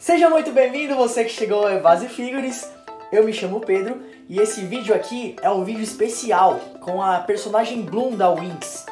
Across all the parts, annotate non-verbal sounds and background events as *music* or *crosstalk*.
Seja muito bem-vindo, você que chegou ao Base Figures. Eu me chamo Pedro e esse vídeo aqui é um vídeo especial com a personagem Bloom da Winx.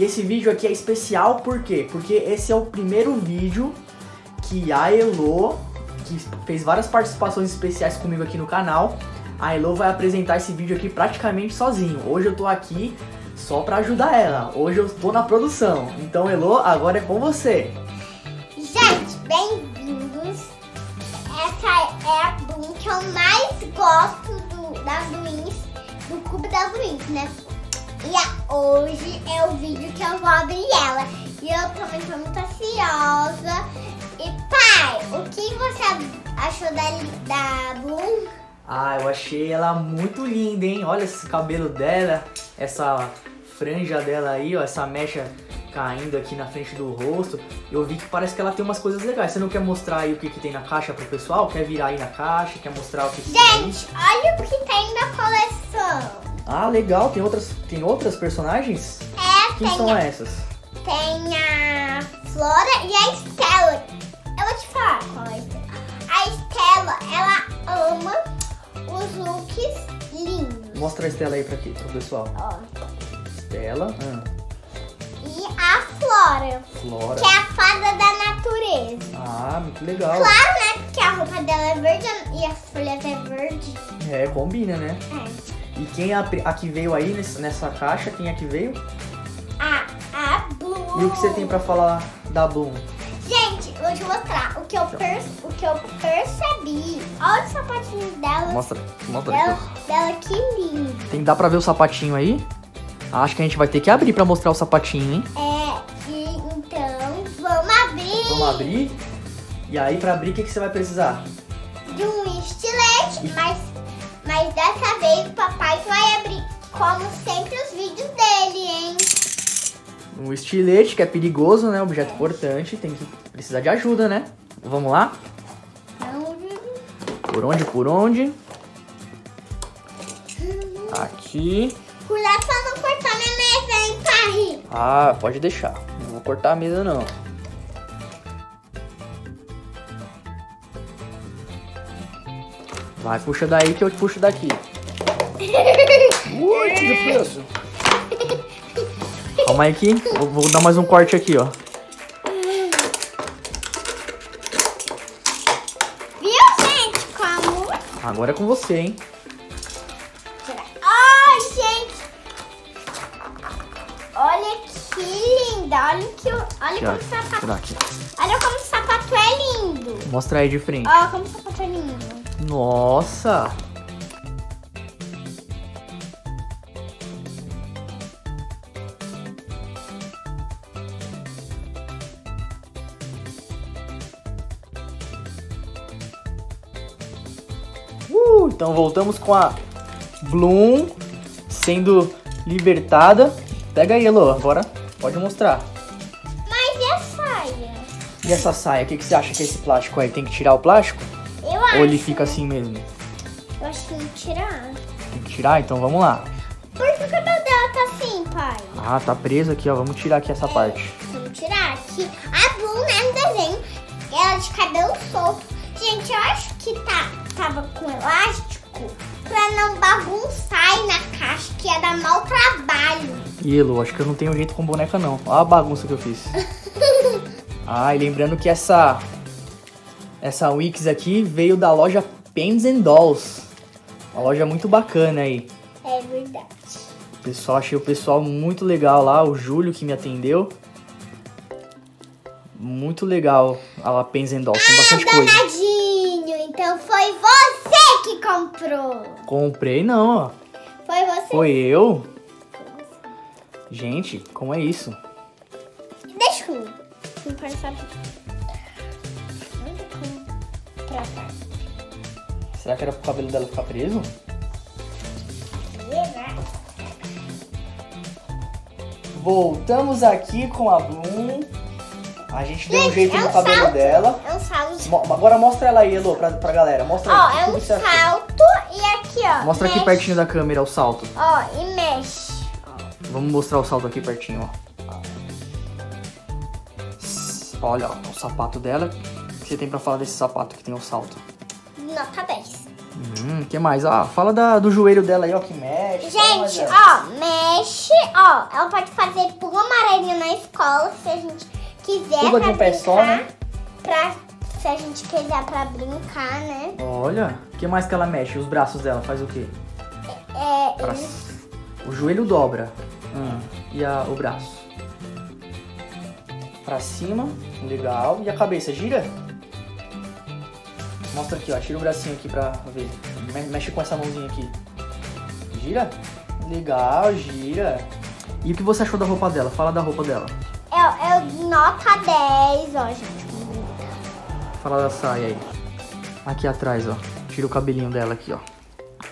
E esse vídeo aqui é especial por quê? Porque esse é o primeiro vídeo que a Elo, que fez várias participações especiais comigo aqui no canal, a Elo vai apresentar esse vídeo aqui praticamente sozinho. Hoje eu tô aqui só pra ajudar ela. Hoje eu tô na produção. Então, Elo, agora é com você. Gente, bem-vindos. Essa é a Bloom que eu mais gosto do, das Blooms, do cubo das Blooms, né? E a, hoje é o vídeo que eu vou abrir ela. E eu também tô muito ansiosa. E pai, o que você achou da, da Bloom? Ah, eu achei ela muito linda, hein? Olha esse cabelo dela, essa franja dela aí, ó, essa mecha caindo aqui na frente do rosto. Eu vi que parece que ela tem umas coisas legais. Você não quer mostrar aí o que, que tem na caixa pro pessoal? Quer virar aí na caixa? Quer mostrar o que, que tem? Gente, olha o que tem na coleção. Ah, legal. Tem outras, tem outras personagens? É, Quem tem, são a, essas? tem a Flora e a Estela. Eu vou te falar qual é a Estela. A Estela, ela ama os looks lindos. Mostra a Estela aí pra aqui, pro pessoal. Ó. Estela, ah, E a Flora, Flora. que é a fada da natureza. Ah, muito legal. Claro, né? Porque a roupa dela é verde e as folhas é verde. É, combina, né? É. E quem é a, a que veio aí nessa, nessa caixa? Quem é que veio? A, a Blue. E o que você tem pra falar da Bloom? Gente, vou te mostrar o que eu, per- o que eu percebi. Olha o sapatinho dela. Mostra, mostra Dela, dela que lindo. Tem, dá pra ver o sapatinho aí? Acho que a gente vai ter que abrir pra mostrar o sapatinho, hein? É, e então vamos abrir. Vamos abrir. E aí, pra abrir, o que, que você vai precisar? De um mas dessa vez o papai vai abrir, como sempre, os vídeos dele, hein? Um estilete, que é perigoso, né? Objeto importante. Tem que precisar de ajuda, né? Vamos lá? Por onde, por onde? Aqui. cuidado pra não cortar minha mesa, hein, pai? Ah, pode deixar. Não vou cortar a mesa, não. Vai, puxa daí que eu puxo daqui. Ui, que difícil. Calma aí que vou, vou dar mais um corte aqui, ó. Viu, gente, como... Agora é com você, hein? Ai, gente! Olha que linda! Olha, que, olha como o sapato... aqui. Olha como o sapato é lindo! Mostra aí de frente. Olha como o sapato é lindo! Nossa! Uh, então voltamos com a Bloom sendo libertada. Pega aí, Elo, agora pode mostrar. Mas e a saia? E essa saia, o que, que você acha que é esse plástico aí? Tem que tirar o plástico? Ou ele fica assim mesmo? Eu acho que tem que tirar. Tem que tirar? Então vamos lá. Por que o cabelo dela tá assim, pai? Ah, tá preso aqui, ó. Vamos tirar aqui essa parte. Vamos tirar aqui. A Blue, né, no desenho, ela de cabelo solto. Gente, eu acho que tá, tava com elástico pra não bagunçar aí na caixa, que ia dar mau trabalho. E Elo, acho que eu não tenho jeito com boneca não. Olha a bagunça que eu fiz. *laughs* Ah, e lembrando que essa essa Wix aqui veio da loja Pens and Dolls. Uma loja muito bacana aí. É verdade. Pessoal, achei o pessoal muito legal lá, o Júlio que me atendeu. Muito legal a Penzendol, tem bastante coisa. Danadinho, então foi você que comprou. Comprei não, ó. Foi você. Foi eu? Gente, como é isso? Deixa comigo. Não pode saber. Pra cá. Será que era pro cabelo dela ficar preso? Voltamos aqui com a Bloom. A gente deu um jeito é no um cabelo salto. dela. É um salto. Mo- Agora mostra ela aí, Elô, pra, pra galera. Mostra Ó, é um achou. salto e aqui, ó. Mostra aqui mexe. pertinho da câmera o salto. Ó, e mexe. Vamos mostrar o salto aqui pertinho, ó. Olha, ó, o sapato dela. Você tem pra falar desse sapato que tem o salto? Nota 10. Hum, que mais? Ah, fala da, do joelho dela aí, ó, que mexe. Gente, ó, mexe, ó. Ela pode fazer pulo amarelinho na escola se a gente quiser. Pula de um pé só, né? Pra, se a gente quiser pra brincar, né? Olha, o que mais que ela mexe? Os braços dela faz o quê? É, Pra- O joelho dobra. Hum, e a, o braço? Pra cima, legal. E a cabeça, gira? Mostra aqui, ó. Tira o bracinho aqui pra ver. Me- Mexe com essa mãozinha aqui. Gira? Legal, gira. E o que você achou da roupa dela? Fala da roupa dela. é, é nota 10, ó, gente. Fala da saia aí. Aqui atrás, ó. Tira o cabelinho dela aqui, ó.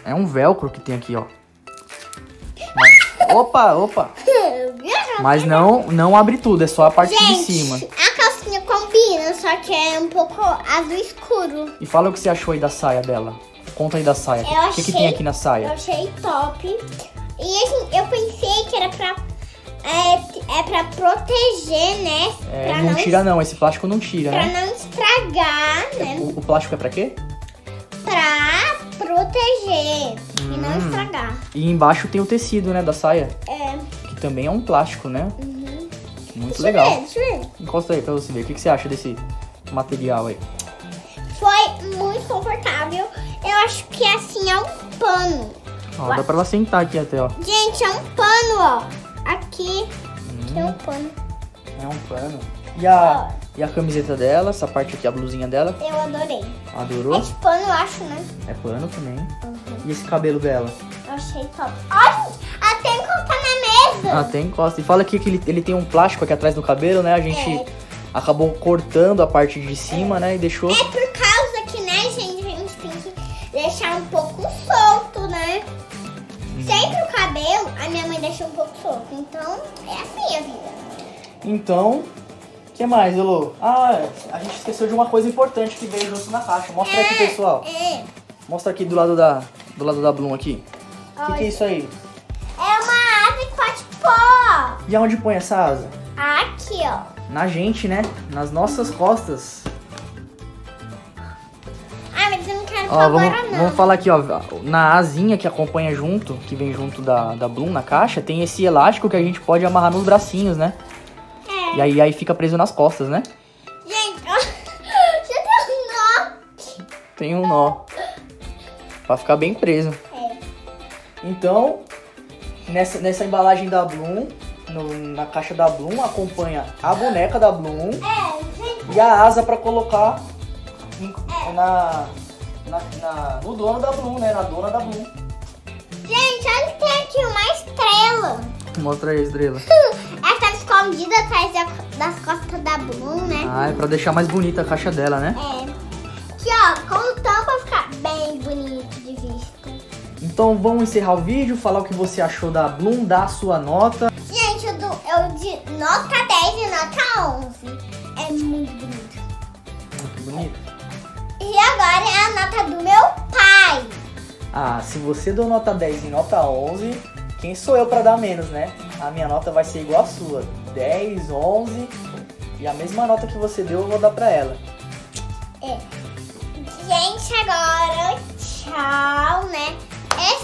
É um velcro que tem aqui, ó. Mas- Opa, opa. *laughs* Mas não, não abre tudo, é só a parte de Gente, cima. Calcinha combina, só que é um pouco azul escuro. E fala o que você achou aí da saia dela. Conta aí da saia. Eu o que, que tem aqui na Eu saia? achei top. E assim, eu pensei que era pra. É, é pra proteger, né? É, pra não tira não, esse plástico não tira, Pra né? não estragar, né? O, o plástico é pra quê? Pra proteger e não Hum. estragar. E embaixo tem o tecido, né, da saia. É. Que também é um plástico, né? Uhum. Muito Deixa legal. ver, deixa eu ver. Encosta aí pra você ver. O que, que você acha desse material aí? Foi muito confortável. Eu acho que assim é um pano. Ó, dá pra ela sentar aqui até, ó. Gente, é um pano, ó. Aqui, aqui é um pano. É um pano. E a, e a camiseta dela, essa parte aqui, a blusinha dela, Eu adorei. adorou? É de pano, eu acho, né? É pano também. E esse cabelo dela? Eu achei top. Olha, na mesa. Até encosta. E fala aqui que ele, ele tem um plástico aqui atrás do cabelo, né? A gente É. acabou cortando a parte de cima, né? E deixou. É por causa que, né, gente, a gente tem que deixar um pouco solto, né? Sempre o cabelo, a minha mãe deixa um pouco solto. Então, é assim a vida. Então, o que mais, Elô? Ah, a gente esqueceu de uma coisa importante que veio junto na caixa. Mostra aqui, pessoal. É. Mostra aqui do lado da, do lado da Bloom aqui. O que, que é isso aí? Pó. E aonde põe essa asa? Aqui, ó. Na gente, né? Nas nossas costas. Ah, mas eu não quero Ó, pôr vamos, agora, não. vamos falar aqui, ó. Na asinha que acompanha junto, que vem junto da, da Bloom na caixa, tem esse elástico que a gente pode amarrar nos bracinhos, né? É. E aí, aí fica preso nas costas, né? Gente, ó. *laughs* Já tem um nó. Tem um nó. Pra ficar bem preso. É. Então, nessa, nessa embalagem da Bloom, no- na caixa da Bloom, acompanha a boneca da Bloom É, gente. e a asa pra colocar em- na, na, na- no dono da Bloom, né? Na dona da Bloom. Gente, olha que tem aqui uma estrela. Mostra aí a estrela. *laughs* Ela tá escondida atrás da- das costas da Bloom, né? Ah, é pra deixar mais bonita a caixa dela, né? É. Aqui, ó, com o tampa ficar bem bonito de vista. Então vamos encerrar o vídeo, falar o que você achou da Bloom, dar a sua nota. Gente, eu, dou, eu de nota 10 e nota 11. É muito bonito. Muito bonito. E agora é a nota do meu pai. Ah, se você deu nota 10 e nota 11, quem sou eu pra dar menos, né? A minha nota vai ser igual a sua. 10, 11 e a mesma nota que você deu eu vou dar pra ela. É. Gente, agora tchau, né?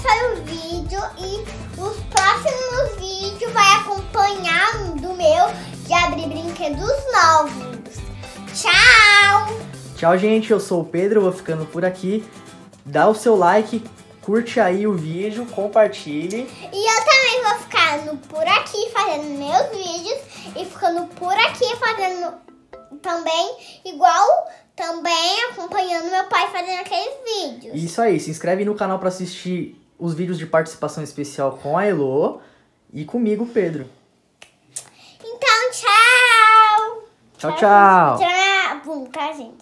Foi o vídeo e os próximos vídeos vai acompanhar do meu de abrir brinquedos novos. Tchau! Tchau, gente. Eu sou o Pedro, vou ficando por aqui. Dá o seu like, curte aí o vídeo, compartilhe. E eu também vou ficando por aqui fazendo meus vídeos e ficando por aqui fazendo também, igual também acompanhando meu pai fazendo aqueles vídeos. Isso aí, se inscreve no canal pra assistir os vídeos de participação especial com a Elo e comigo, Pedro. Então, tchau! Tchau, tchau! Tchau, tchau. tchau.